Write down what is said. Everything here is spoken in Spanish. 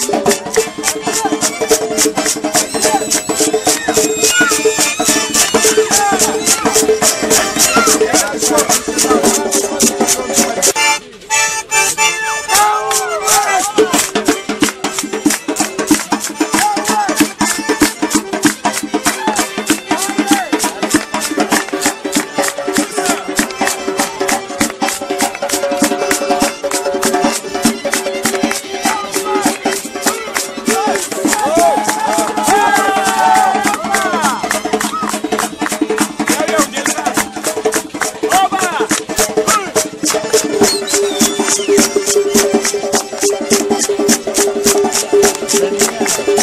Thank Gracias.